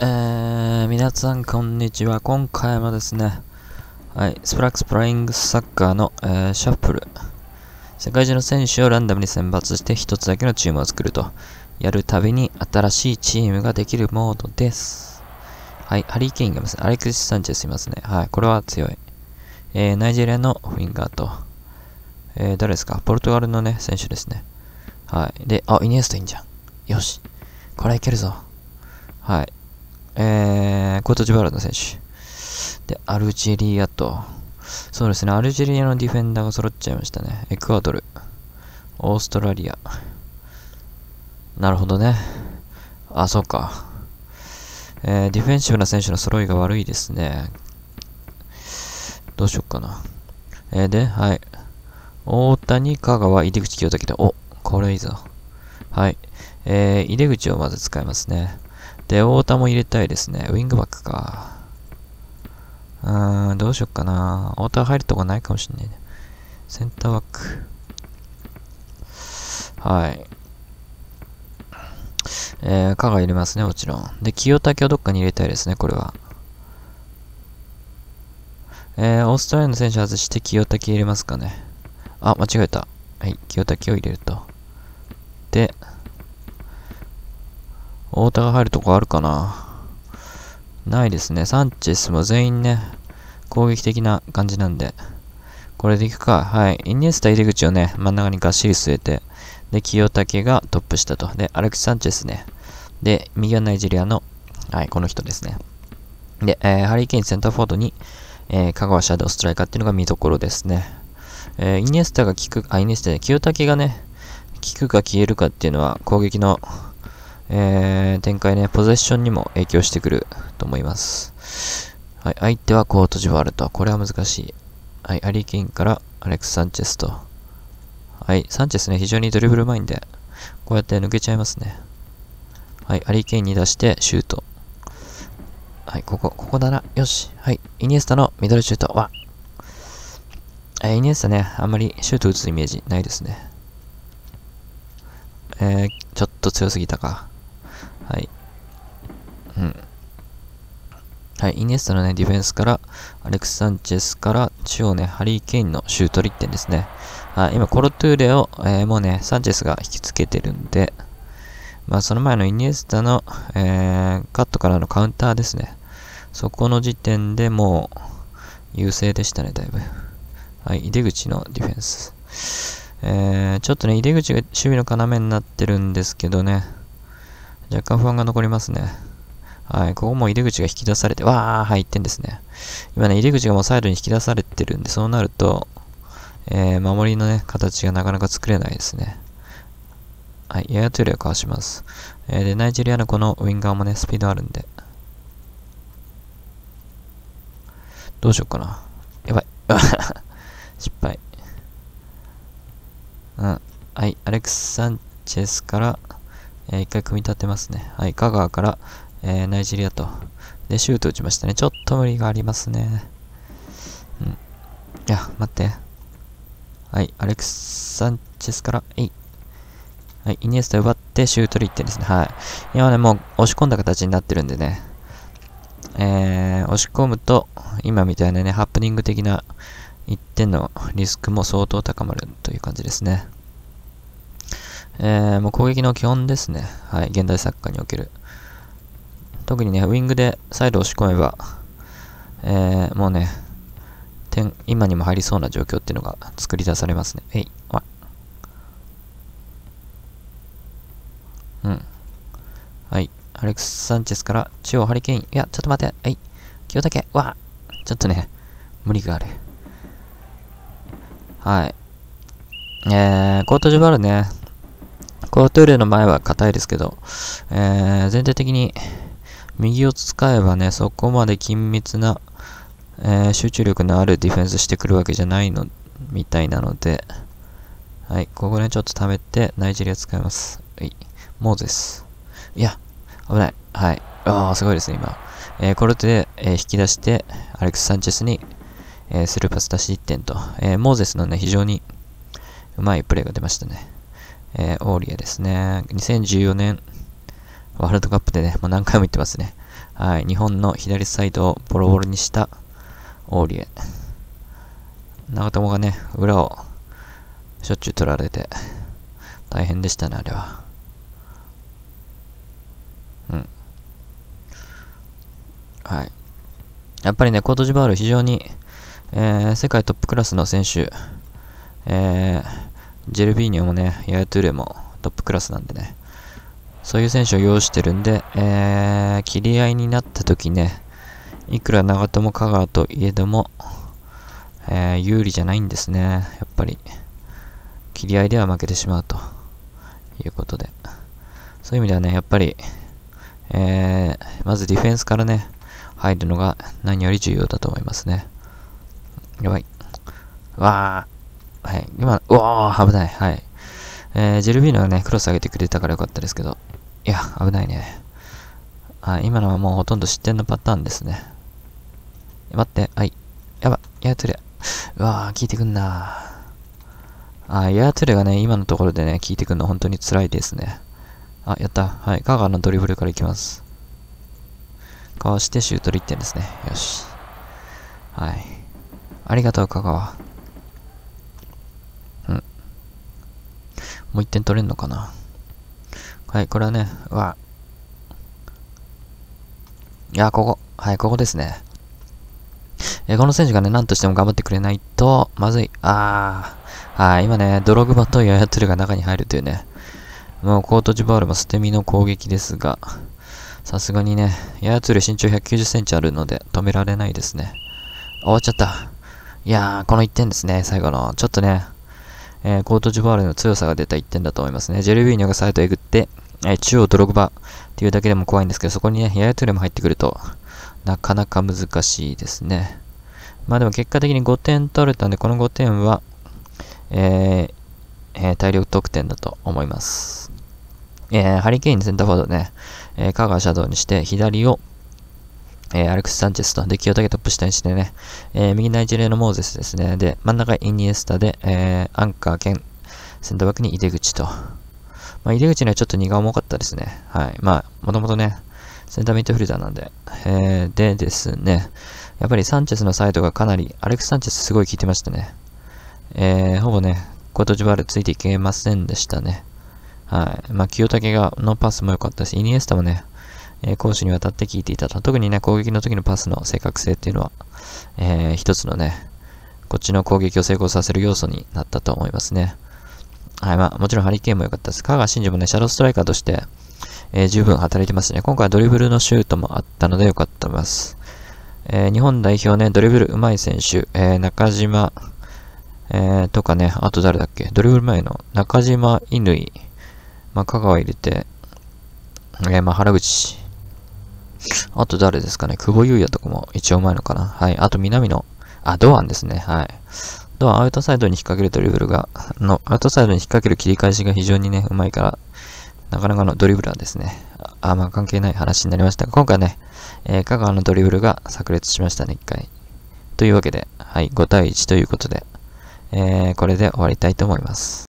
えー、皆さんこんにちは。今回もですね、はい、スプラックスプライングサッカーの、えー、シャッフル。世界中の選手をランダムに選抜して一つだけのチームを作ると、やるたびに新しいチームができるモードです。はい、ハリー・ケインがいますね。アレクシス・サンチェスいますね。はい、これは強い。えー、ナイジェリアのフィンガーと、えー、誰ですか？ポルトガルのね、選手ですね。はい。で、あ、イニエストいいんじゃん。よし。これいけるぞ。はい。えー、コートジバルド選手。で、アルジェリアと、そうですね、アルジェリアのディフェンダーが揃っちゃいましたね。エクアドル、オーストラリア。なるほどね。あ、そうか。えー、ディフェンシブな選手の揃いが悪いですね。どうしよっかな。えー、で、はい。大谷、香川、井出口、清武で、お、これいいぞ。はい。えー、井出口をまず使いますね。で、太田も入れたいですね。ウィングバックか。うーん、どうしよっかな。太田入るとこないかもしんないね。センターバック。はい。えー、カが入れますね、もちろん。で、清武をどっかに入れたいですね、これは。えー、オーストラリアの選手外して清武入れますかね。あ、間違えた。はい、清武を入れると。で、太田が入るとこあるかな？ないですね。サンチェスも全員ね、攻撃的な感じなんで。これでいくか。はい。イニエスタ入り口をね、真ん中にがっしり据えて、で、清武がトップ下と。で、アレクス・サンチェスね。で、右はナイジェリアの、はい、この人ですね。で、えー、ハリー・ケインセンターフォードに、えー、香川シャドウストライカーっていうのが見どころですね。えー、イニエスタが効く、あ、イニエスタで、清武がね、効くか消えるかっていうのは攻撃のえー、展開ね、ポゼッションにも影響してくると思います。はい、相手はコートジボワルと。これは難しい。はい、アリー・ケインからアレックス・サンチェスと。はい、サンチェスね、非常にドリブルうまいんで、こうやって抜けちゃいますね。はい、アリー・ケインに出してシュート。はい、ここ、ここだな。よし。はい、イニエスタのミドルシュート。わえー、イニエスタね、あんまりシュート打つイメージないですね。えー、ちょっと強すぎたか。はい。うん。はい、イニエスタのね、ディフェンスから、アレクス・サンチェスから中央ね、ハリー・ケインのシュート1点ですね。はい、今、コロトゥーレを、えー、もうね、サンチェスが引きつけてるんで、まあ、その前のイニエスタの、えー、カットからのカウンターですね。そこの時点でもう、優勢でしたね、だいぶ。はい、井出口のディフェンス。えー、ちょっとね、井出口が守備の要になってるんですけどね、若干不安が残りますね。はい、ここも入り口が引き出されて、わー、はい、1点ですね。今ね、入り口がもうサイドに引き出されてるんで、そうなると、えー、守りのね、形がなかなか作れないですね。はい、ややとよりはかわします。えー、で、ナイジェリアのこのウィンガーもね、スピードあるんで。どうしよっかな。やばい。失敗。うん。はい、アレクサンチェスから、えー、一回組み立てますね。はい、香川から、えー、ナイジェリアと。で、シュート打ちましたね。ちょっと無理がありますね。うん。いや、待って。はい、アレクサンチェスから、えい。はい、イニエスタ奪ってシュートで1点ですね。はい。今ね、もう押し込んだ形になってるんでね。えー、押し込むと、今みたいなね、ハプニング的な1点のリスクも相当高まるという感じですね。えー、もう攻撃の基本ですね。はい、現代サッカーにおける。特にね、ウィングでサイド押し込めば、えー、もうね、点、今にも入りそうな状況っていうのが作り出されますね。えい、わ。うん。はい。アレックス・サンチェスから中央ハリケーン。いや、ちょっと待って。はい。清武。わ。ちょっとね、無理がある。はい。えー、コートジュバルね、コートルの前は硬いですけど、えー、全体的に右を使えばね、そこまで緊密な、えー、集中力のあるディフェンスしてくるわけじゃないの、みたいなので、はい、ここね、ちょっと貯めて、ナイジェリア使います。はい、モーゼス。いや、危ない。はい。ああ、すごいですね、今。えー、これで、えー、引き出して、アレックス・サンチェスに、えー、スルーパス出し1点と、えー、モーゼスのね、非常にうまいプレーが出ましたね。えー、オーリエですね。2014年、ワールドカップでね、もう何回も言ってますね。はい、日本の左サイドをボロボロにしたオーリエ。長友がね、裏をしょっちゅう取られて、大変でしたね、あれは。うん。はい。やっぱりね、コートジバール非常に、えー、世界トップクラスの選手、えー、ジェルビーニョもね、ヤヤトゥーレもトップクラスなんでね、そういう選手を擁してるんで、えー、切り合いになった時ね、いくら長友香川といえども、えー、有利じゃないんですね。やっぱり。切り合いでは負けてしまうということで。そういう意味ではね、やっぱり、えー、まずディフェンスからね、入るのが何より重要だと思いますね。やばい。わー。はい。今、うわー、危ない。はい。えー、ジェルビーノがね、クロス上げてくれたからよかったですけど。いや、危ないね。はい。今のはもうほとんど失点のパターンですね。待って、はい。やば、やトゥレ。うわー、効いてくんなあ、ヤートゥレがね、今のところでね、効いてくんの本当に辛いですね。あ、やった。はい。香川のドリブルからいきます。かわしてシュート1点ですね。よし。はい。ありがとう、香川。うん。ももう1点取れんのかな？はい、これはね、うわ。いや、ここ。はい、ここですね。えこの選手がね、何としても頑張ってくれないと、まずい。あー。はい、今ね、ドログバとヤヤトゥルが中に入るというね。もうコートジバールも捨て身の攻撃ですが、さすがにね、ヤヤトゥル身長190センチあるので止められないですね。終わっちゃった。いやー、この1点ですね、最後の。ちょっとね、えー、コートジバールの強さが出た1点だと思いますね。ジェルビーニョがサイドえぐって、えー、中央ドログバっていうだけでも怖いんですけど、そこにね、ヤヤトゥルも入ってくると、なかなか難しいですね。まあでも結果的に5点取れたんで、この5点は、えー、えー、大量得点だと思います。えー、ハリケーンセンターフォードね、えー、香川シャドウにして、左を、えー、アレクス・サンチェスと、で、清武トップ下にしてね、えー、右ナイジェリアのモーゼスですね。で、真ん中イニエスタで、えー、アンカー兼、センターバックに井出口と。まあ、井出口にはちょっと荷が重かったですね。はい。まあ、もともとね、センターミッドフィルダーなんで。えー、でですね、やっぱりサンチェスのサイドがかなり、アレクス・サンチェスすごい効いてましたね。えー、ほぼね、コートジバールついていけませんでしたね。はい。まあ、清武がのパスも良かったし、イニエスタもね、えー、攻守にわたって効いていたと。特にね、攻撃の時のパスの正確性っていうのは、えー、一つのね、こっちの攻撃を成功させる要素になったと思いますね。はい、まあ、もちろんハリケーンも良かったです。香川真司もね、シャドウストライカーとして、えー、十分働いてますね。今回はドリブルのシュートもあったので良かったと思います。えー、日本代表ね、ドリブル上手い選手、えー、中島、えー、とかね、あと誰だっけ？ドリブル前の中島、乾、まあ、香川入れて、えー、まあ、原口。あと誰ですかね？久保優也とかも一応前のかな？はい。あと南の、あ、ドアンですね。はい。ドアンアウトサイドに引っ掛けるドリブルが、の、アウトサイドに引っ掛ける切り返しが非常にね、うまいから、なかなかのドリブラーですね。あ、まあ関係ない話になりましたが、今回ね、えー、香川のドリブルが炸裂しましたね、一回。というわけで、はい、5対1ということで、えー、これで終わりたいと思います。